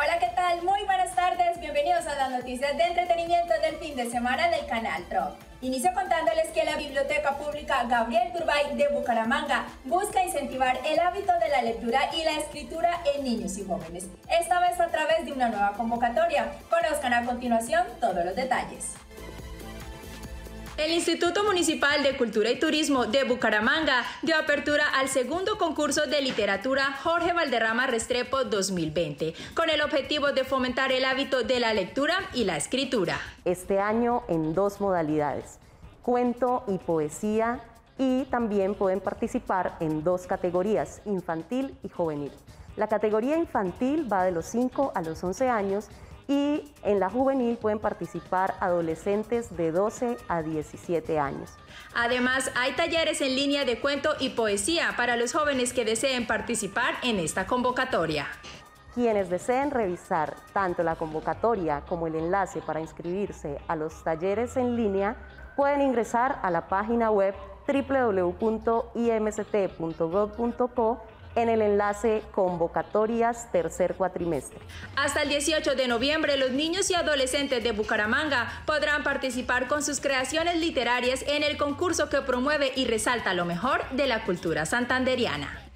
Hola, ¿qué tal? Muy buenas tardes. Bienvenidos a las noticias de entretenimiento del fin de semana del canal TROP. Inicio contándoles que la Biblioteca Pública Gabriel Turbay de Bucaramanga busca incentivar el hábito de la lectura y la escritura en niños y jóvenes, esta vez a través de una nueva convocatoria. Conozcan a continuación todos los detalles. El Instituto Municipal de Cultura y Turismo de Bucaramanga dio apertura al segundo concurso de literatura Jorge Valderrama Restrepo 2020, con el objetivo de fomentar el hábito de la lectura y la escritura. Este año en dos modalidades, cuento y poesía, y también pueden participar en dos categorías, infantil y juvenil. La categoría infantil va de los 5 a los 11 años y en la juvenil pueden participar adolescentes de 12 a 17 años. Además, hay talleres en línea de cuento y poesía para los jóvenes que deseen participar en esta convocatoria. Quienes deseen revisar tanto la convocatoria como el enlace para inscribirse a los talleres en línea pueden ingresar a la página web www.imct.gov.co en el enlace Convocatorias Tercer Cuatrimestre. Hasta el 18 de noviembre, los niños y adolescentes de Bucaramanga podrán participar con sus creaciones literarias en el concurso que promueve y resalta lo mejor de la cultura santanderiana.